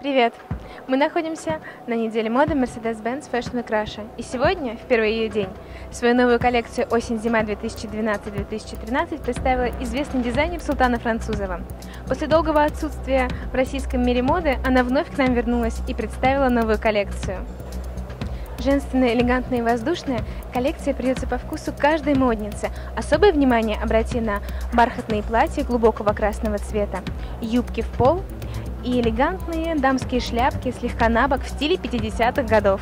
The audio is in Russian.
Привет! Мы находимся на неделе моды Mercedes-Benz Fashion Russia. И сегодня, в первый ее день, свою новую коллекцию осень-зима 2012-2013 представила известный дизайнер Султана Французова. После долгого отсутствия в российском мире моды она вновь к нам вернулась и представила новую коллекцию. Женственная, элегантная и воздушная, коллекция придется по вкусу каждой моднице. Особое внимание обрати на бархатные платья глубокого красного цвета, юбки в пол и элегантные дамские шляпки слегка набок в стиле 50-х годов.